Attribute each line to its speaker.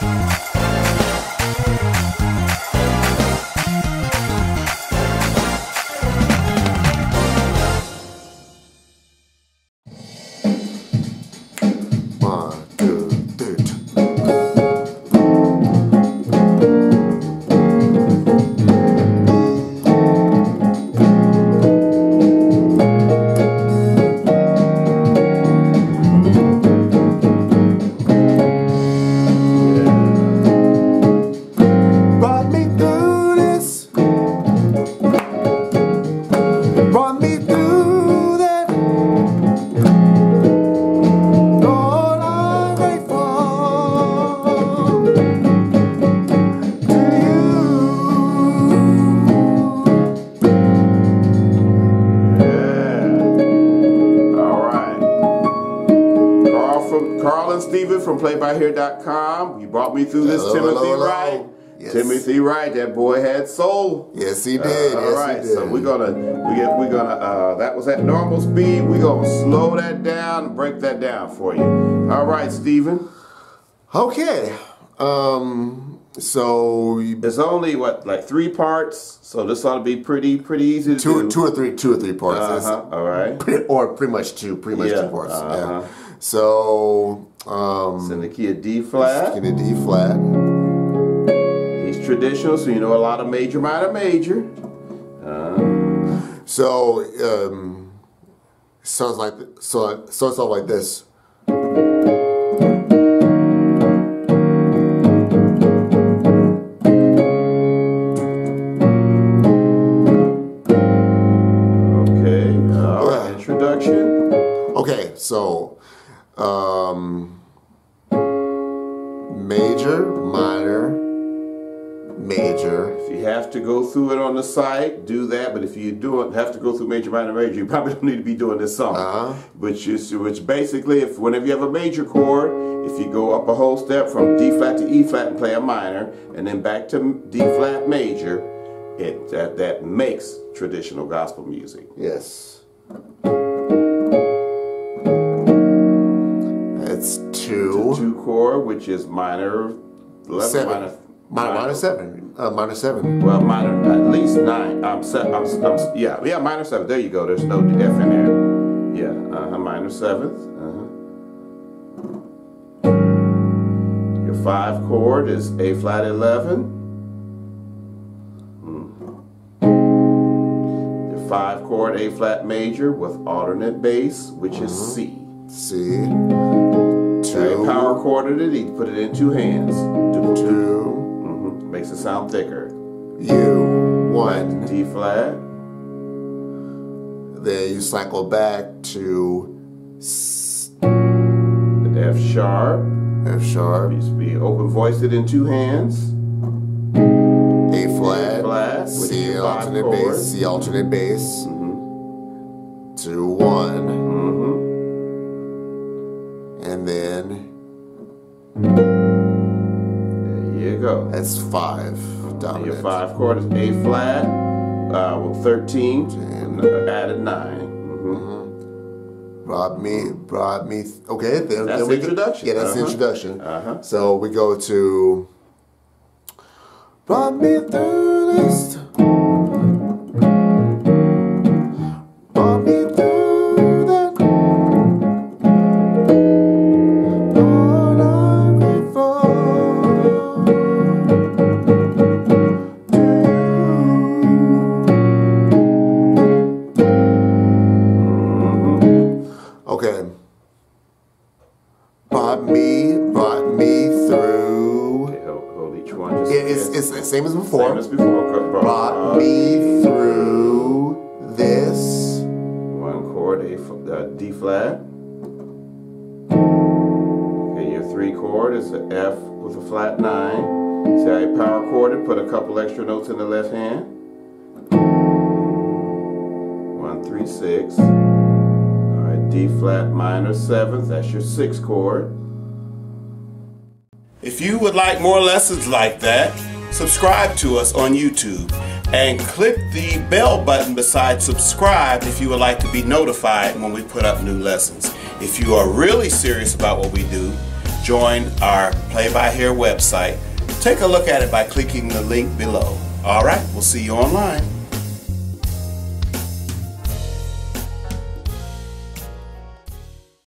Speaker 1: One,
Speaker 2: from Carl and Steven from PlayByHear.com. You brought me through this
Speaker 1: Hello,
Speaker 2: Timothy
Speaker 1: hello, hello.
Speaker 2: Wright.
Speaker 1: Yes.
Speaker 2: Timothy Wright, that boy had soul.
Speaker 1: Yes, he did.
Speaker 2: Uh, all
Speaker 1: yes,
Speaker 2: right,
Speaker 1: did.
Speaker 2: so we're gonna we get we're gonna uh, that was at normal speed. We're gonna slow that down and break that down for you. All right, Steven.
Speaker 1: Okay. Um. So
Speaker 2: There's only what like three parts, so this ought to be pretty pretty easy to
Speaker 1: two,
Speaker 2: do.
Speaker 1: two or three, two or three parts.
Speaker 2: Uh-huh. All right.
Speaker 1: pretty- or pretty much two, pretty much
Speaker 2: Yeah,
Speaker 1: two parts.
Speaker 2: uh-huh.
Speaker 1: Yeah. So, um,
Speaker 2: in the key of D flat.
Speaker 1: in the D flat.
Speaker 2: He's traditional, so you know a lot of major, minor, major.
Speaker 1: So, um, sounds like so so starts off like this.
Speaker 2: Okay,
Speaker 1: so um, major, minor, major.
Speaker 2: If you have to go through it on the site, do that. But if you do it, have to go through major, minor, major, you probably don't need to be doing this song.
Speaker 1: Uh-huh.
Speaker 2: Which is which basically, if whenever you have a major chord, if you go up a whole step from D flat to E flat and play a minor, and then back to D flat major, it that that makes traditional gospel music.
Speaker 1: Yes.
Speaker 2: Chord, which is minor, eleven,
Speaker 1: Seven.
Speaker 2: minor,
Speaker 1: Minor, minor seven. Uh, minor seven.
Speaker 2: Well, minor at least nine. Um, se- I'm, I'm, yeah, yeah, minor seven. There you go. There's no F in there. Yeah, uh-huh, minor seventh. Uh-huh. Your five chord is A flat eleven. Mm. Your five chord A flat major with alternate bass, which is C.
Speaker 1: C.
Speaker 2: Two.
Speaker 1: Two.
Speaker 2: power chorded it. He put it in two hands. Do,
Speaker 1: Two.
Speaker 2: mhm, Makes it sound thicker.
Speaker 1: U. One.
Speaker 2: D flat.
Speaker 1: Then you cycle back to
Speaker 2: The F sharp.
Speaker 1: F sharp.
Speaker 2: Used to be open voiced it in two hands.
Speaker 1: A flat.
Speaker 2: flat,
Speaker 1: C alternate
Speaker 2: chord.
Speaker 1: bass. C alternate bass.
Speaker 2: Mm-hmm.
Speaker 1: To one. That's five. Dominant.
Speaker 2: your five chord is A flat uh, with 13, and added 9. hmm
Speaker 1: Brought me, brought me. Okay, then,
Speaker 2: That's
Speaker 1: then we
Speaker 2: introduction.
Speaker 1: Go, yeah, that's the
Speaker 2: Uh-huh.
Speaker 1: introduction.
Speaker 2: Uh-huh.
Speaker 1: So we go to. Brought me through this. Brought me, brought me through.
Speaker 2: Okay, hold, hold each one. Just
Speaker 1: It- it's, it's the same as before.
Speaker 2: Same as before. Okay,
Speaker 1: Brought me through this.
Speaker 2: One chord, A, uh, D flat. Okay, your three chord is an F with a flat 9. See how you power chorded? Put a couple extra notes in the left hand. One, three, six. All right, D flat minor seventh. That's your sixth chord. If you would like more lessons like that, subscribe to us on YouTube and click the bell button beside subscribe if you would like to be notified when we put up new lessons. If you are really serious about what we do, join our Play by Hear website. Take a look at it by clicking the link below. All right, we'll see you online.